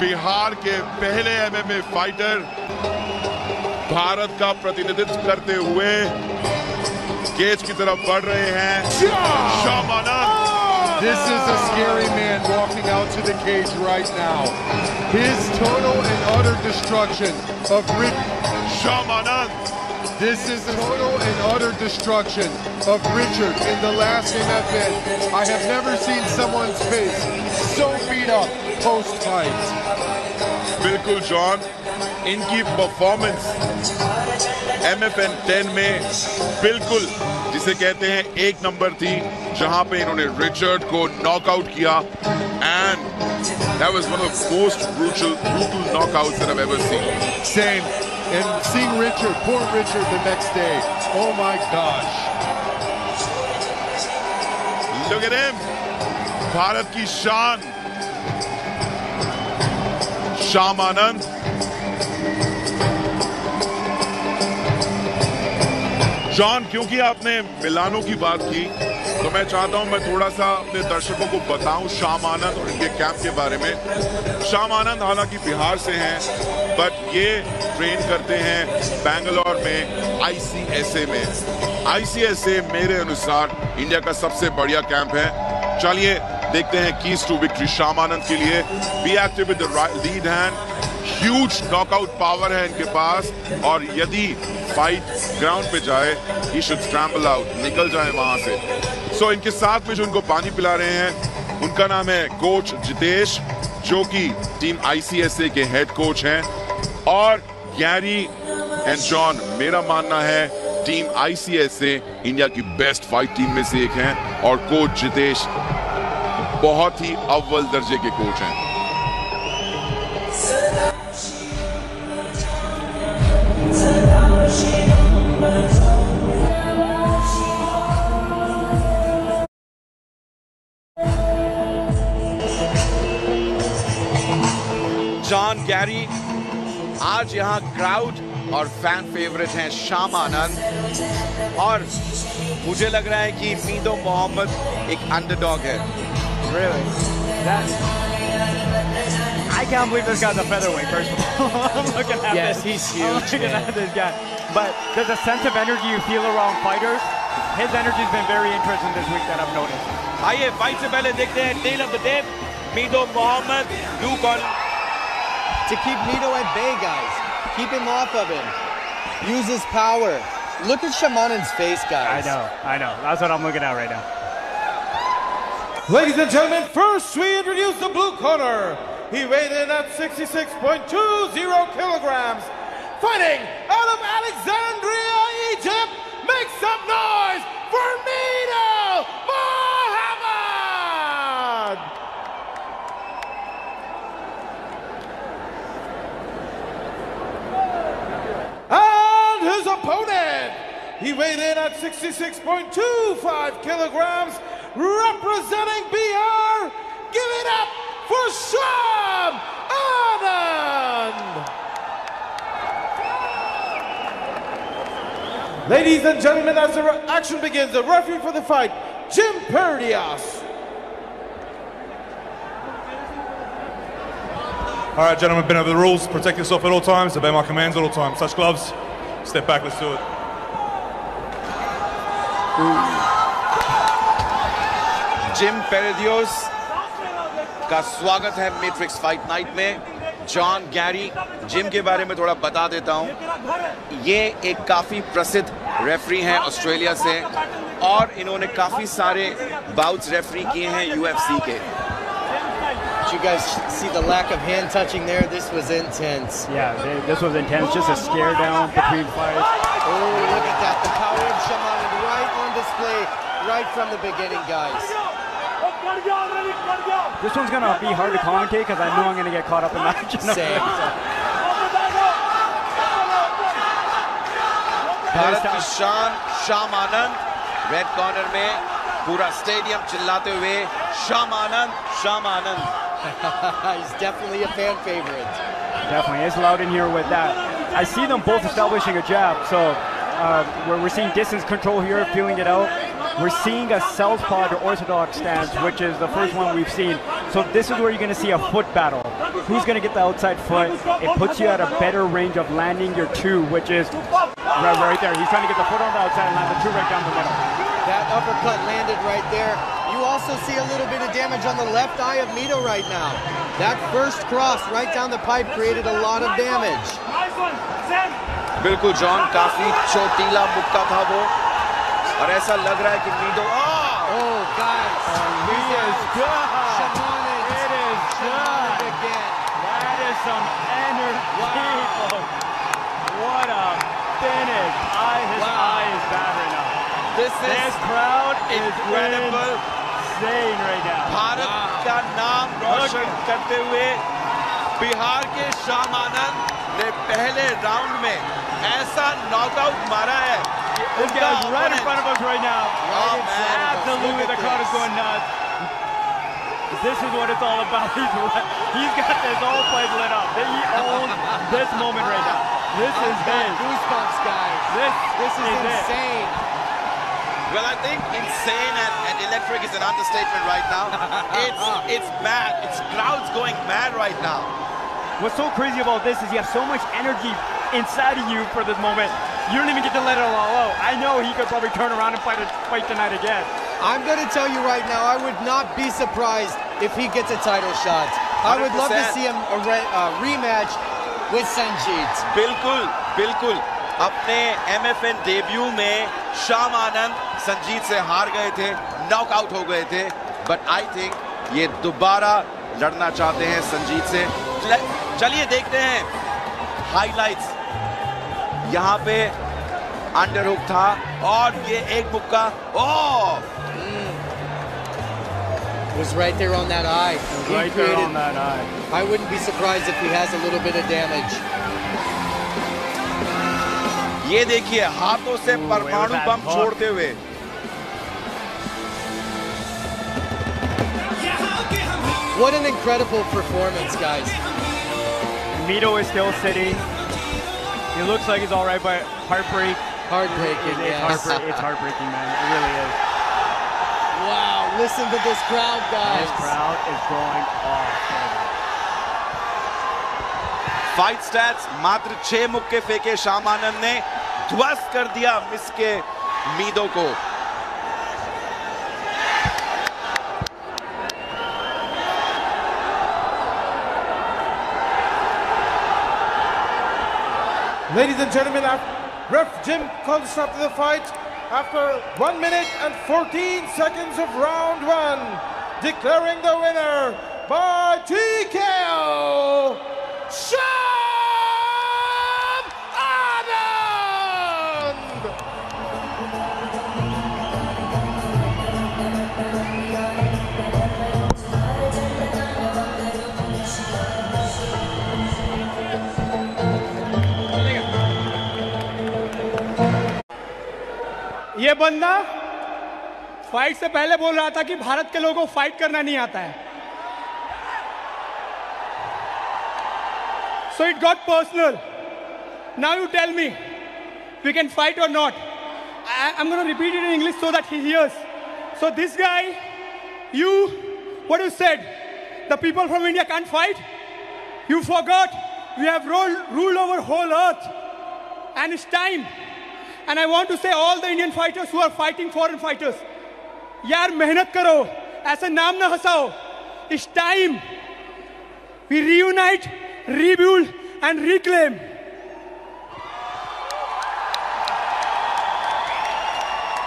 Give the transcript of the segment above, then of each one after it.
बिहार के पहले MMA fighter Bharat का प्रतिनिधित्व करते हुए केज की तरफ़ बढ़ रहे हैं शामानंद This is a scary man walking out to the cage right now. His total and utter destruction of Rick Shamanand. This is the total and utter destruction of Richard in the last event. I have never seen someone's face so beat up post-fight. बिल्कुल John इनकी performance M F N ten में बिल्कुल जिसे कहते हैं एक number थी जहां पे इन्होंने रिचर्ड को नॉकआउट किया and that was one of the most brutal brutal knockouts that I've ever seen. And seeing Richard, poor Richard the next day. Oh my gosh. Look at him. Bharat की शान Shyam Anand John क्योंकि आपने मिलानों की बात की तो मैं चाहता हूँ मैं थोड़ा सा अपने दर्शकों को बताऊँ श्याम आनंद और इनके कैंप के बारे में श्याम आनंद हालाँकि बिहार से हैं बट ये ट्रेन करते हैं बैंगलोर में आईसीएसए में। आईसीएसए मेरे अनुसार इंडिया का सबसे बढ़िया कैंप है। चलिए देखते हैं keys to victory Shyam Anand के लिए। Be active with lead hand huge knockout power है इनके पास। और यदि फाइट ग्राउंड पे जाए ही शुड स्क्रैम्बल आउट निकल जाए वहाँ से। सो so, इनके साथ में जो इनको पानी पिला रहे हैं उनका नाम है कोच जितेश जो कि टीम आईसीएसए के हेड कोच हैं। और गैरी एंड जॉन मेरा मानना है टीम आईसीएस से इंडिया की बेस्ट फाइट टीम में से एक हैं और कोच जितेश बहुत ही अव्वल दर्जे के कोच हैं। जॉन गैरी आज यहाँ क्राउड और फैन फेवरेट हैं शाम आनंद और मुझे लग रहा है कि मीदो मोहम्मद एक अंडरडॉग है Really? That, I can't believe this guy's a featherweight, first of all. I'm looking at Yes, this. he's I'm huge, looking man. at this guy. But there's a sense of energy you feel around fighters. His energy's been very interesting this week that I've noticed. आइए fight से पहले देखते हैं tell of the day मीदो Mohammad look on to keep Nito at bay, guys. Keep him off of him. Use his power. Look at Shamanan's face, guys. I know, I know. That's what I'm looking at right now. Ladies and gentlemen, first we introduce the blue corner. He weighed in at 66.20 kilograms. Fighting out of Alexandria, Egypt. Make some noise for Mido Mohamed! And his opponent, he weighed in at 66.25 kilograms, representing BR. Give it up for Sham Anand! Ladies and gentlemen, as the action begins, the referee for the fight, Jim Perdias. All right, gentlemen, been over the rules. Protect yourself at all times. Obey my commands at all times. Touch gloves. Step back. Let's do it. Jim पेरेडियोस का स्वागत है matrix fight night में John Gary Jim के बारे में थोड़ा बता देता हूँ ये एक काफ़ी प्रसिद्ध रेफरी हैं ऑस्ट्रेलिया से और इन्होंने काफ़ी सारे बाउट्स रेफरी किए हैं यूएफसी के you guys see the lack of hand touching there? This was intense. Yeah, they- this was intense. Just a stare down between fights. Oh, look at that. The power of Shamanan right on display right from the beginning, guys. This one's gonna be hard to commentate because I know I'm gonna get caught up in that. you know? Same. Bharat की शान शाम आनंद red corner में पूरा stadium चिल्लाते हुए शाम आनंद शाम आनंद He's definitely a fan favorite. Definitely, it's loud in here with that. I see them both establishing a jab, so uh, we're, we're seeing distance control here, feeling it out. We're seeing a southpaw to orthodox stance, which is the first one we've seen. So this is where you're going to see a foot battle. who's going to get the outside foot. It puts you at a better range of landing your two, which is right, right there. He's trying to get the foot on the outside and land the two right down the middle. That uppercut landed right there. You also see a little bit of damage on the left eye of Mido right now. That first cross right down the pipe created a lot of damage. बिल्कुल John काफी चोटीला मुक्का था वो और ऐसा लग रहा है कि मीडो Oh, guys. He is good. Shaman is It is Shaman good. again. That is some energy. folks. What a finish. Eye, his Wow. eye is bad right now. This This is crowd is incredible. insane right now. Bharat का नाम रोशन करते हुए बिहार के शाम आनंद ने पहले round में ऐसा नॉकआउट मारा है कि This उनका guy's right in opponent- front of us right now. Oh, man. Absolutely, Look the at crowd is this. going nuts. This is what it's all about. He's, he's got this whole place lit up. He owns this moment right now. This is I've got his. goosebumps, guys. This, This is it. insane. Well, I think insane and, and electric is an understatement right now. it's, it's mad. It's crowds going mad right now. What's so crazy about this is you have so much energy inside of you for this moment. You don't even get to let it all out. I know he could probably turn around and fight, a, fight tonight again. I'm going to tell you right now, I would not be surprised if he gets a title shot. I 100%. would love to see him a, re, uh, rematch with Sanjeet. Bilkul, Bilkul. अपने M F N debut में श्याम आनंद संजीत से हार गए थे knockout हो गए थे but I think ये दोबारा लड़ना चाहते हैं संजीत से चलिए देखते हैं हाईलाइट यहाँ पे अंडरहुक था और ये एक मुक्का oh! hmm. O was right there on that eye. He right there on that eye. I wouldn't be surprised if he has a little bit of damage. ये देखिए हाथों से परमाणु बम छोड़ते हुए What an incredible performance, guys. Mido is still sitting. He looks like he's all right, but heartbreak. Heartbreaking, it's, yes. Heartbreak, it's heartbreaking, man. It really is. Wow, listen to this crowd, guys. This crowd is going off. Fight stats मात्र छह मुक्के फेंके शाम आनंद ने ध्वस्त कर दिया miss के मीदो को Ladies and gentlemen, Ref Jim calls a the fight after 1 minute and 14 seconds of round one, declaring the winner by TKO, Sham ये बंदा फाइट से पहले बोल रहा था कि भारत के लोगों को फाइट करना नहीं आता है। So it got personal now you tell me we can fight और not I am gonna repeat it in English so that he hears so this guy you what you said the people from India can fight you forgot we have ruled over whole earth. And it's time and I want to say all the Indian fighters who fighting foreign fighters यार मेहनत करो ऐसे नाम ना हंसाओ it's time we reunite rebuild and reclaim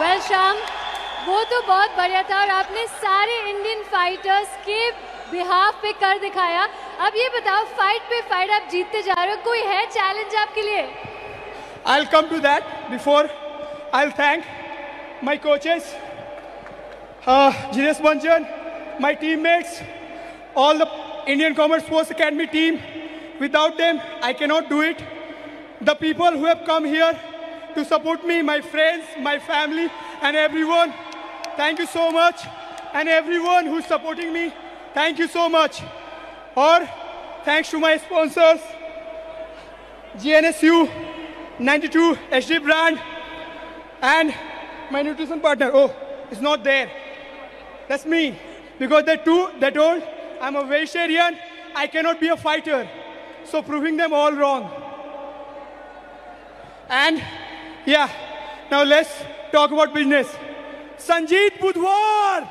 well Shyam वो तो बहुत बढ़िया था और आपने सारे इंडियन फाइटर्स के बिहाफ पे कर दिखाया। अब ये बताओ फाइट पे फाइट आप जीतते जा रहे हो कोई है चैलेंज आपके लिए? I come to that Before, I'll thank my coaches, uh, Jitesh Banjan, my teammates, all the Indian Combat Sports Academy team. Without them, I cannot do it. The people who have come here to support me, my friends, my family, and everyone, thank you so much. And everyone who's supporting me, thank you so much. Or thanks to my sponsors, GNSU, 92 HD brand, and my nutrition partner. Oh, it's not there. That's me. Because they're two, they told I'm a vegetarian I cannot be a fighter. So proving them all wrong. And yeah, now let's talk about business. Sanjeet Budhwar!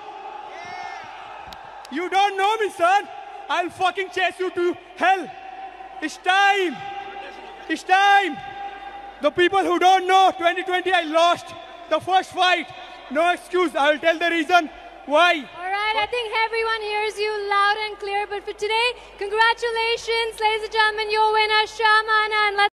You don't know me, son. I'll fucking chase you to hell. It's time. It's time. The people who don't know, 2020 I lost the first fight. No excuse. I'll tell the reason why. All right, I think everyone hears you loud and clear. But for today, congratulations, ladies and gentlemen, your winner, Shamana. And let's